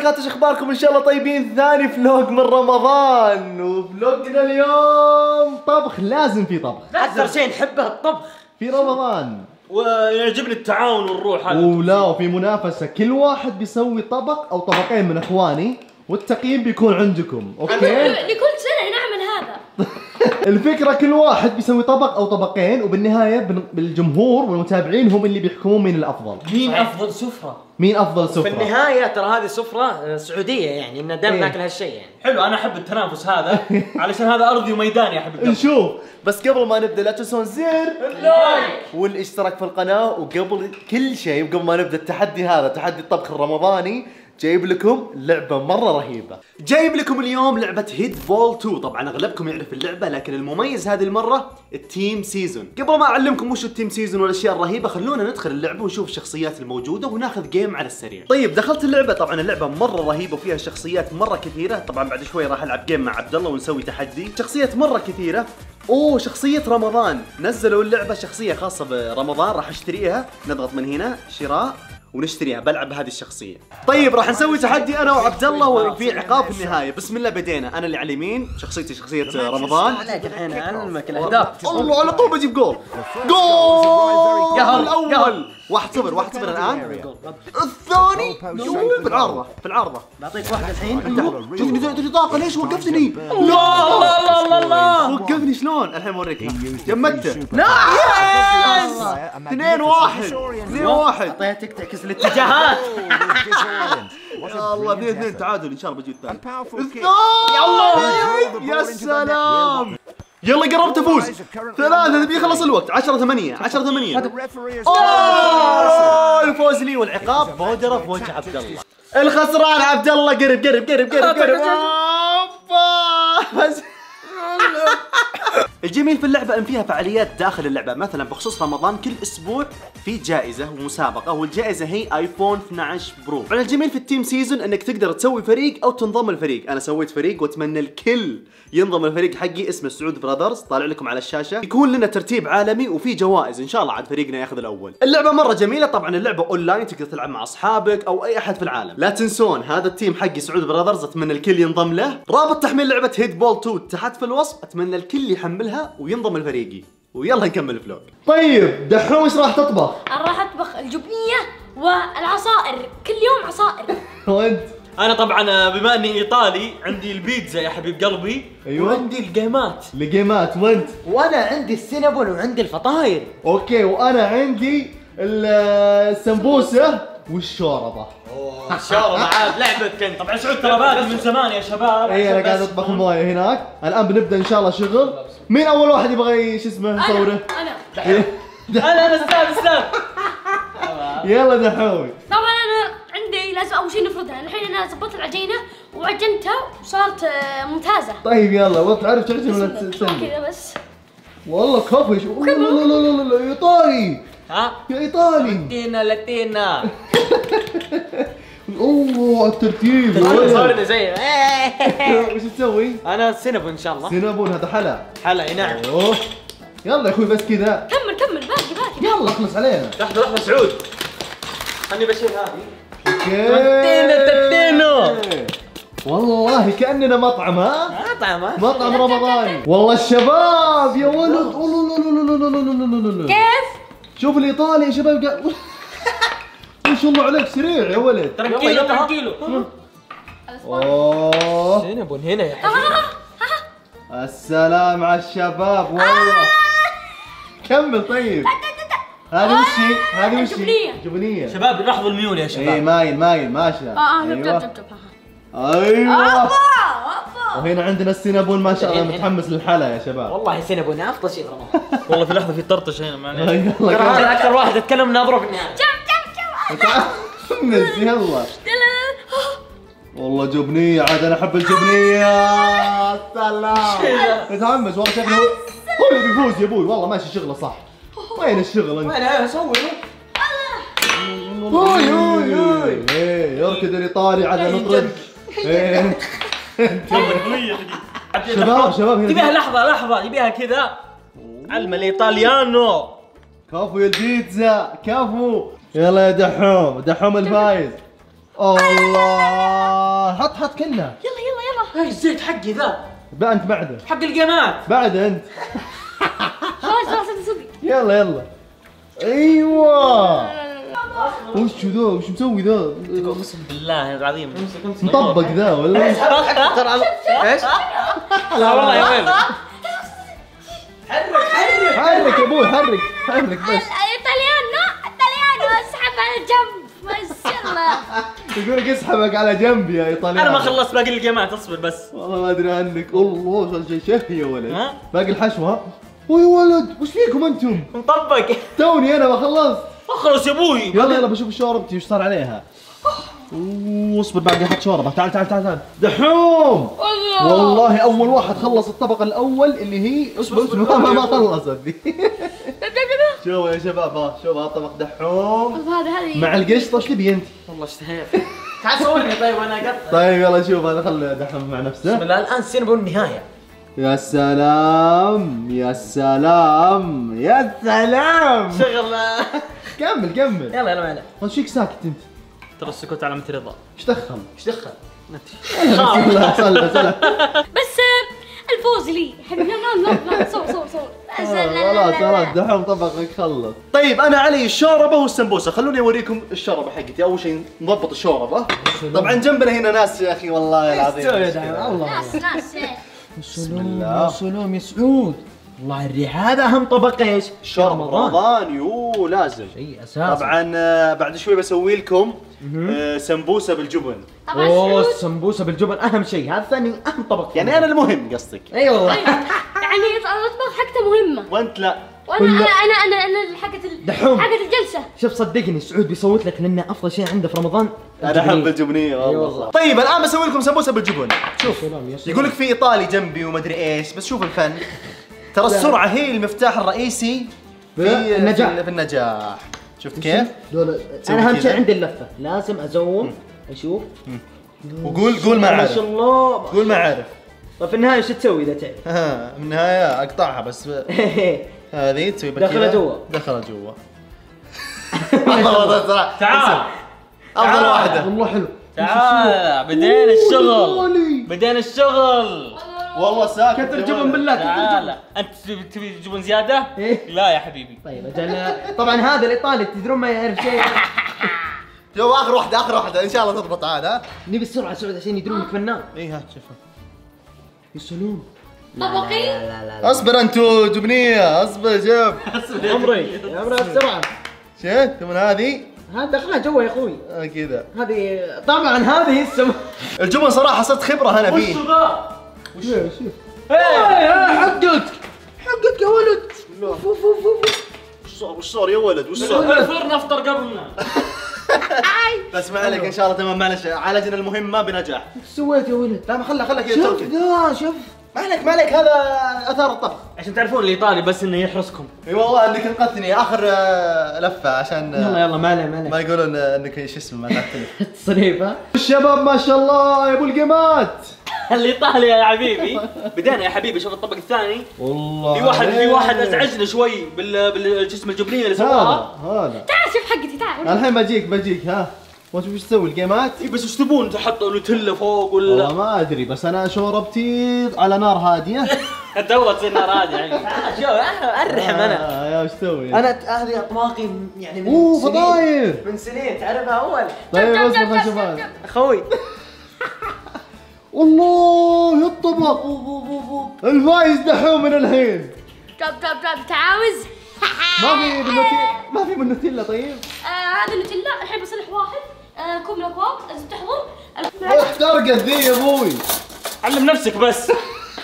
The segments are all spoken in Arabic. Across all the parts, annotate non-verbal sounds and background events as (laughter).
الحركات إيش أخباركم؟ إن شاء الله طيبين. ثاني فلوق من رمضان. وفلوقنا اليوم طبخ. لازم في طبخ. أكثر شيء نحبه الطبخ. في رمضان. ويعجبني التعاون والروح هذا. ولا وفي منافسة. كل واحد بيسوي طبق أو طبقين من إخواني والتقييم بيكون عندكم. أوكي؟ لكل هذا الفكرة كل واحد بيسوي طبق أو طبقين وبالنهاية بن- بالجمهور والمتابعين هم اللي بيحكمون مين الأفضل. مين أفضل سفرة؟ مين أفضل في سفرة النهاية ترى هذه سفرة آه، سعودية يعني ان إيه. ناكل هالشيء يعني. حلو أنا أحب التنافس هذا. (laughs) علشان هذا أرضي وميداني أحب القبل نشوف بس قبل ما نبدأ لا تنسون زر like والاشتراك في القناة وقبل كل شيء وقبل ما نبدأ التحدي هذا تحدي الطبخ الرمضاني. جايب لكم لعبة مرة رهيبة. جايب لكم اليوم لعبة Head Ball 2 طبعا أغلبكم يعرف اللعبة لكن المميز هذه المرة ال team season قبل ما أعلمكم وش ال team season والأشياء الرهيبة خلونا ندخل اللعبة ونشوف الشخصيات الموجودة وناخذ game على السريع. طيب دخلت اللعبة. طبعا اللعبة مرة رهيبة وفيها شخصيات مرة كثيرة. طبعا بعد شوي راح ألعب game مع عبد الله ونسوي تحدي. شخصيات مرة كثيرة. أوه شخصية رمضان. نزلوا اللعبة شخصية خاصة برمضان راح أشتريها. نضغط من هنا. شراء. ونشتريها. بلعب بهذه الشخصية. طيب راح نسوي تحدي أنا وعبد الله وفي عقاب في النهاية، بسم الله بدينا، أنا اللي على اليمين شخصيتي شخصية رمضان. عليك الحين اعلمك الأهداف. الله على طول بجيب جول. جول! الأول. واحد صفر واحد صفر الآن. الثاني في العارضه في العارضه بعطيك واحد الحين. شوف طاقه ليش وقفتني؟ لا لا! لا لا لا وقفني شلون؟ الحين بوريك جمدته. نايس! 2 1 2 1 اعطيتك تعكس الاتجاهات. (laughs) يا الله 2 2 تعادل. إن شاء الله بجيب الثاني. الثاني! يا سلام! يلا قربت أفوز. ثلاثة تبي يخلص الوقت. 10 8 10 8 referee has اوه الفوز لي والعقاب. بودرة في وجه عبد الله. الخسران عبد الله. قرب قرب قرب قرب. قرب الجميل في اللعبة أن فيها فعاليات داخل اللعبة مثلا بخصوص رمضان كل أسبوع في جائزة ومسابقة والجائزة هي iPhone 12 Pro. طبعا الجميل في ال team season أنك تقدر تسوي فريق أو تنضم الفريق، أنا سويت فريق وأتمنى الكل ينضم الفريق حقي اسمه سعود Brothers طالع لكم على الشاشة يكون لنا ترتيب عالمي وفي جوائز إن شاء الله عاد فريقنا يأخذ الأول. اللعبة مرة جميلة طبعا اللعبة اونلاين تقدر تلعب مع أصحابك أو أي أحد في العالم. لا تنسون هذا ال team حقي سعود Brothers أتمنى الكل ينضم له. رابط تحميل لعبة Head Ball 2 تحت في الوصف أتمنى الكل يحملها وينضم لفريقي. ويلا نكمل vlog. طيب دحوم إيش راح تطبخ؟ أنا راح أطبخ الجبنية والعصائر كل يوم عصائر وانت أنا طبعا بما إني إيطالي عندي البيتزا يا حبيب قلبي أيوة. وعندي اللقيمات لقيمات وانت وأنا عندي السينابون وعندي الفطاير okay وأنا عندي ال- السمبوسة والشوربة. شوربة عاد لعبتك طبعا سعود ترى بادي من زمان يا شباب. اي أنا قاعد أطبخ مويه هناك. الآن بنبدأ إن شاء الله شغل. مين أول واحد يبغى شو اسمه يصوره؟ أنا. أنا أنا أنا أستاذ أستاذ. (laughs) يلا دحومي طبعا أنا عندي لازم أول شيء نفردها الحين أنا ظبطت العجينة وعجنتها وصارت آه، ممتازة. طيب يلا والله تعرف تعجن ولا تستنى كذا بس. والله كفش لا لا لا لا لا ايطالي ها يا ايطالي لاتينا لاتينا اوه الترتيب صورنا زي إيش تسوي؟ أنا سينابون ان شاء الله سينابون هذا حلا حلا اي نعم يلا يا أخوي بس كذا كمل كمل باقي باقي يلا اخلص علينا لحظه لحظه سعود خلني بشيل هذه لاتينا تتينا والله كاننا مطعم ها مطعم ها مطعم رمضاني والله الشباب يا ولد كيف شوف الإيطالي يا شباب قاعد (laughs) ما شاء الله عليك سريع يا ولد. tranquillo tranquillo أوه. سينابون هنا يا حبيبي. السلام على الشباب والله. كمل طيب. هذه وش هي؟ هذه وش هي؟ جبنية. جبنية شباب لاحظوا الميول يا اي شباب. مايل مايل ماشي. آه آه جب أيوه. جب. أيوه. اوبا وهنا عندنا السينابون ما شاء الله متحمس للحلا يا شباب. والله سينابون افضل شيء في رمضان (laughs) والله في لحظة في طرطش هنا معليش (laughs) يلا ترى. هذا أكثر واحد اتكلم نظره في النهايه جب جب متحمس يلا لا، لا، والله جبنية عاد أنا أحب الجبنية. سلام متحمس والله شكله هو هو اللي بيفوز يا أبوي والله ماشي شغلة صح. وين الشغل أنت؟ وين أسوي؟ هوي هوي هوي إيه يركض الايطالي عاد نطرد شباب شباب هنا تبيها لحظة لحظة يبيها كذا. علم الإيطاليانو. كفو يا البيتزا كفو يلا يا دحوم دحوم الفايز. الله. حط حط كلها يلا يلا يلا. هاي الزيت حقي ذا. بقى أنت بعده. حق الجيمات بعد أنت. خلاص خلاص انت صدق. يلا يلا. أيوه وش ذا وش مسوي ذا اقسم بالله العظيم مطبق ذا ولا إيش؟ إيش؟ لا والله يا ويلي حرك يا أبوي حرك حرك بس ايطاليانو ايطاليانو اسحب على جنب ما شاء الله يقول لك اسحبك على جنبي يا ايطاليان أنا ما خلصت باقي الجيمات اصبر بس. والله ما أدري عنك. الله شيء؟ شهي يا ولد؟ باقي الحشوة. ها وي ولد وش فيكم أنتم؟ مطبق. توني أنا ما خلصت. اخلص يا أبوي. يلا يلا بشوف شوربتي وش صار عليها. أوه، اصبر باقي أحط شوربه تعال تعال تعال تعال. دحوم. والله أول واحد خلص الطبق الأول اللي هي اصبر اصبر ما, ما, خلصت ذي شوفوا يا شباب ها شوفوا هالطبق دحوم. هذا مع القشطه إيش تبي انت؟ والله اشتهيت. تعال سوي طيب وأنا اقطع طيب يلا شوف أنا خلي دحوم مع بسم نفسه الله الآن سينبو النهاية. يا سلام يا سلام يا سلام. شغل كمل كمل. يلا يلا معنا وش فيك ساكت أنت؟ ترى السكوت علامة رضا إيش دخل؟ إيش دخل؟ بس آه، الفوز لي. حبيبي لا لا لا صور صور صور. لا لا لا خلاص لا خلاص لا دحوم طبقك خلص. طيب أنا علي الشوربة والسمبوسة. خلوني أوريكم الشوربة حقتي. أول شيء نضبط الشوربة. طبعا جنبنا هنا ناس يا أخي والله العظيم. ناس ناس إيه. بسم الله. يا سلام يا سعود والله الريح هذا أهم طبق إيش؟ شوربه رمضان. يو لازم. شيء أساسي. طبعا آه، بعد شوي بسوي لكم آه، سمبوسة بالجبن. أوه السمبوسه بالجبن أهم شيء. هذا ثاني أهم طبق يعني أنا المهم قصدك. أي والله. يعني الأطباق حقته مهمة. وأنت لا. وأنا أنا أنا أنا أنا حقت دحوم. حقت الجلسة. شوف صدقني سعود بيصوت لك لأنه أفضل شيء عنده في رمضان أنا أحب الجبنيه والله. طيب الآن بسوي لكم سمبوسة بالجبن. شوف. يقول لك في إيطالي جنبي ومدري إيش بس شوف الفن. ترى السرعة هي المفتاح الرئيسي في النجاح. في- النجاح. شفت كيف؟ أنا أهم. شيء عندي اللفة. لازم أزوم أشوف. وقول قول ما ما أعرف. شاء الله. قول ما أعرف. طيب في النهاية شو تسوي إذا تعرف؟ ها، من النهاية أقطعها بس. (laughs) هذه تسوي. دخلها جوا. دخلها جوا. (laughs) والله صراحة. تعال. أفضل. واحدة. والله حلو. تعال. بدينا الشغل. بدينا الشغل. والله ساكت. كثر جبن. بالله تعال. أنت تبي تبي جبن زيادة؟ إيه. لا يا حبيبي. طيب أجل. طبعا هذا الإيطالي تدرون ما يعرف شيء. (laughs) شوف آخر واحدة آخر واحدة. إن شاء الله تضبط عاد ها؟ نبي السرعة سعود عشان يدرون انك فنان اي ها شوفها يا سلام طبقي. لا لا لا اصبر انتو جبنية. اصبر شوف. (laughs) عمري يا عمري السرعه شفت من هذه. هذا دخلها جوا يا أخوي. آه كذا. هذه طبعا هذه السم الجبن صراحة صرت خبرة أنا فيه. وش حقك. حقك يا ولد. أوف، أوف، أوف، أوف. وش صار وش صار يا ولد؟ وش صار؟ الفرن افطر قبلنا بس ما عليك إن شاء الله تمام. معلش عالجنا المهمه بنجاح إيش سويت يا ولد؟ لا ما خلها خلها كذا شوف شوف. ما عليك ما عليك. هذا أثار الطبخ عشان تعرفون الإيطالي بس إنه يحرسكم. إي والله انك انقذتني آخر آه، لفة عشان آه، يلا يلا ما عليه ما عليه. ما يقولون آه، إنك شو اسمه ما تعترف تصريف (laughs) ها؟ الشباب ما شاء الله يا أبو القيمات الايطالي يا حبيبي. بدينا يا حبيبي شوف الطبق الثاني. والله. في واحد في واحد عليك. أزعجنا شوي بال بال شو اسمه الجبنيه اللي سواها. هذا تعال شوف حقتي تعال. الحين بجيك بجيك ها. وش وش تسوي الجيمات؟ إيه بس إيش تبون؟ تحطوا نوتيلا فوق والله ولا ما أدري بس أنا شوربتي على نار هادية. (laughs) تو تصير نار هذه يعني. (laughs) شوف أنا أرحم أنا. آه، يا وش تسوي؟ أنا هذه أطباقي يعني من أوه سنين. فطاير من سنين تعرفها أول؟ طيب اصبر خلينا نشوف جب. أخوي. والله يا الطبق الفايز دحوم من الحين. جب جب جب تعاوز؟ ما في (laughs) بالنوتيلا ما في بالنوتيلا طيب. آه، هذا نوتيلا. الحين بصلح واحد. آه، كوب من الاكواب لازم تحضر احترقت ذي يا أبوي. علم نفسك بس.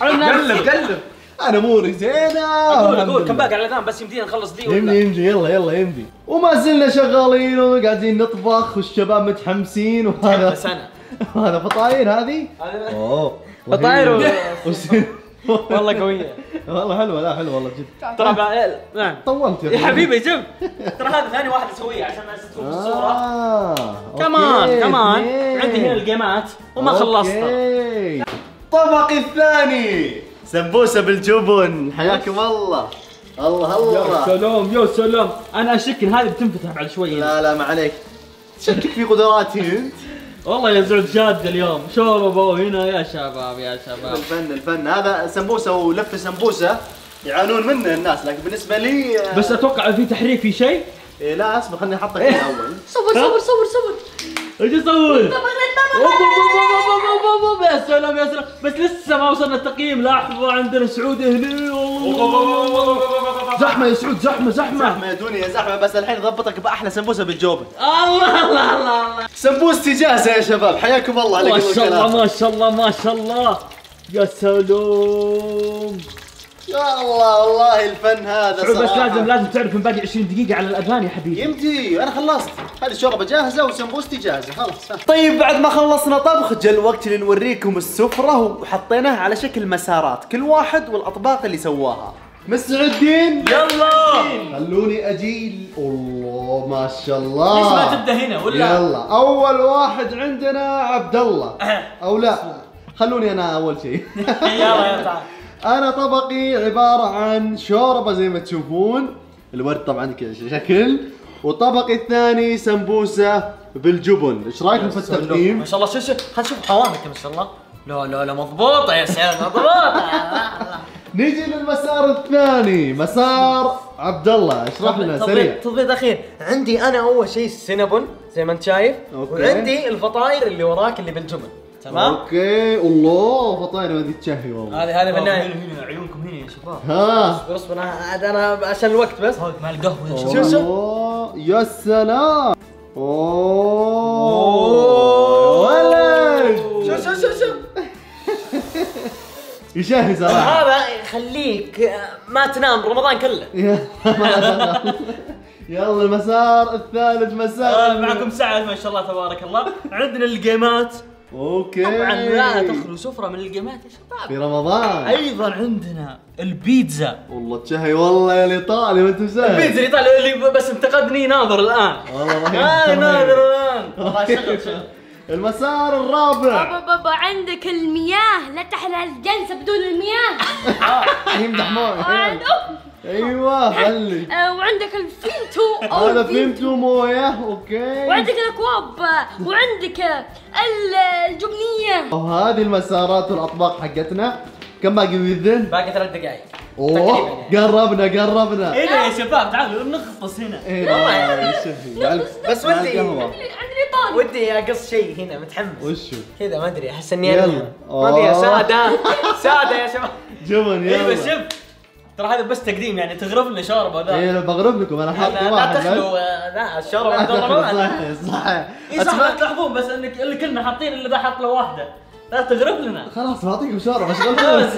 علم نفسك. قلب. أنا اموري زينه قول الحمد قول كم. باقي على الأذان بس يمدينا نخلص ذي يمدي ولا يمدي يلا يلا يمدي. وما زلنا شغالين وقاعدين نطبخ والشباب متحمسين وهذا بس أنا (laughs) هذا فطاير هذه؟ أوه. فطاير (laughs) والله قوية. والله حلوة لا حلوة والله جد. ترى بقى- نعم. طولت يا حبيبي شوف (laughs) ترى هذا ثاني واحد أسويه عشان الناس تشوف الصورة. آه. كمان كمان. عندي هنا الجيمات وما أوكي. الطبق الثاني. سمبوسة بالجبن. حياكم الله الله. يا الله سلام يا سلام. أنا أشك إن هذه بتنفتح بعد شوي. لا لا ما عليك. تشكك في قدراتي أنت. والله يا سعود شاد اليوم. شوربه هنا يا شباب يا شباب. الفن الفن. هذا سمبوسة ولف سمبوسة يعانون منه الناس لكن بالنسبة لي آه، بس أتوقع في تحريف في شيء؟ إيه لا أصبر خليني أحطك أول. صور صور صور صور إيش أسوي؟ يا سلام يا سلام بس لسه ما وصلنا التقييم لحظه عندنا سعود هنا زحمه يا سعود زحمه زحمه زحمه يا دنيا زحمه بس الحين ضبطك باحلى سمبوسه بالجوبه الله الله الله الله سمبوستي جاهزه يا شباب حياكم الله ما شاء الله. ما شاء الله ما شاء الله يا سلام يا الله والله الفن هذا سعود بس صراحة. لازم لازم تعرف من باقي 20 دقيقة على الأذان يا حبيبي. يمدي أنا خلصت. هذه الشوربه جاهزة وسمبوستي جاهزة خلاص. طيب بعد ما خلصنا طبخ جاء الوقت اللي نوريكم السفرة وحطيناها على شكل مسارات كل واحد والأطباق اللي سواها. مستعدين يلا. خلوني أجي الله ما شاء الله. ليش ما تبدأ هنا ولا؟ يلا. أول واحد عندنا عبد الله أو لا خلوني أنا أول شيء. (laughs) يلا يلا تعال. أنا طبقي عبارة عن شوربة زي ما تشوفون. الورد طبعا كذا شكل وطبقي الثاني سمبوسة بالجبن. إيش رأيكم في ما التقديم؟ شاء الله. شوف شوف خل نشوف حوامك ما شاء الله. لا لا لا مضبوطة يا سلام مضبوطة نيجي للمسار الثاني. مسار عبد الله. اشرح لنا؟ سريع. تضبيط اخير عندي أنا أول شيء السينابون زي ما أنت شايف. okay. وعندي الفطاير اللي وراك اللي بالجبن. تمام؟ okay. الله فطاير ما تشهي والله. هذه هذه في النهاية. هنا هنا عيونكم هنا يا شباب. ها. اصبر اصبر أنا عاد أنا عشان الوقت بس. مع القهوة يا شوف، شباب. شوف. الله يا سلام. أوه. ولد. شوف شوف شوف شوف. يشهي صراحة. هذا يخليك آه، ما تنام رمضان كله. (laughs) يلا المسار الثالث مسار آه، معكم سعد ما شاء الله تبارك الله. عندنا الجيمات. أوكي. طبعا لا تخلو سفرة من الجيمات يا شباب. في رمضان. أيضا عندنا البيتزا. والله تشهي والله يا الإيطالي ما انت البيتزا اللي طالع اللي بس انتقدني ناظر الآن. والله ناظر الآن. والله شغل شغل. المسار الرابع. بابا بابا عندك المياه. لا تحلى الجلسة بدون المياه. (laughs) يمدح مويه أيوه خلي. آه، وعندك الفينتو. هذا. فهمتوا موية أوكي. وعندك الأكواب. وعندك ال- الجبنية. وهذه المسارات والاطباق حقتنا. كم باقي باذن؟ باقي ثلاث دقائق أوه قربنا قربنا. هنا يا شباب؟ تعالوا نغطس هنا. إيه والله ال- بس ودي- ودي اقص شيء هنا متحمس. وشو؟ كذا ما أدري أحس إني يلا. أنا- ما أدري يا أوه. سادة. (laughs) سادة يا شباب. جبن أيوه يلا. شوف ترى هذا بس تقديم يعني تغرف لنا شوربة ذا إيه بغرب لكم أنا حاط لا, لا واحد تخلو بس. آه، لا الشوربة (laughs) رمضان صح صح اي صح تلاحظون بس انك اللي كلنا حاطين اللي ذا حاط له واحدة. لا تغرف لنا. خلاص بعطيكم لا بس؟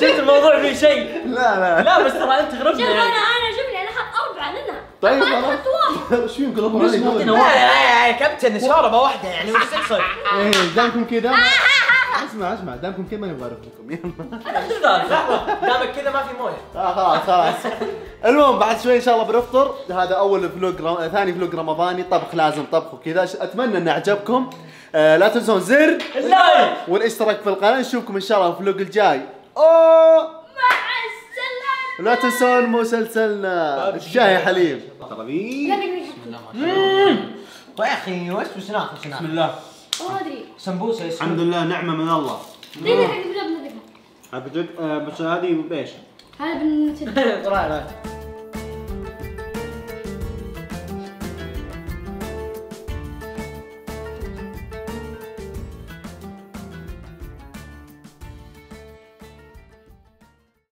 شفت الموضوع فيه شيء. لا لا. لا بس ترى أنت تغرف شوف أنا أنا جيب لي أنا حط أربعة لنا. طيب ما خلاص. إيش فيهم كلهم ليش علي معطينا دول؟ لا لا يا كابتن شوربه واحدة يعني وش تقصد؟ (laughs) إيه دامكم كذا اسمع اسمع دامكم كذا ما نبغى اعرف لكم يلا لحظه دامك؟ كذا ما في موية. آه خلاص خلاص. المهم بعد شوي إن شاء الله بنفطر. هذا أول فلوق رم... ثاني فلوق رمضاني طبخ لازم طبخ وكذا. ش- أتمنى إنه عجبكم آه لا تنسون زر اللايك. والاشتراك في القناة. نشوفكم إن شاء الله في الفلوق الجاي. اوه مع السلامة. ولا تنسون مسلسلنا. الشاي حليب ترى طيب يا أخي وش وش ناخذ؟ بسم الله. ما أدري. سمبوسة يا الحمد لله نعمة من الله. دقيقة دقيقة دقيقة بس هذه بإيش؟ هذا لا (laughs)